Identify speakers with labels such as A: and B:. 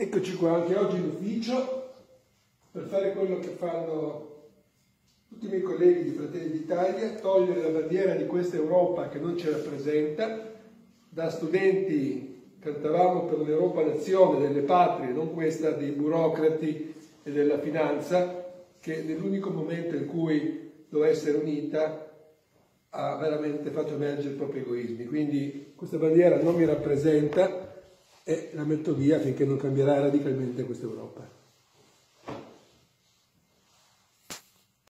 A: Eccoci qua anche oggi in ufficio per fare quello che fanno tutti i miei colleghi di Fratelli d'Italia, togliere la bandiera di questa Europa che non ci rappresenta. Da studenti cantavamo per un'Europa nazione delle patrie, non questa dei burocrati e della finanza, che nell'unico momento in cui doveva essere unita ha veramente fatto emergere i propri egoismi. Quindi questa bandiera non mi rappresenta e la metto via finché non cambierà radicalmente questa Europa.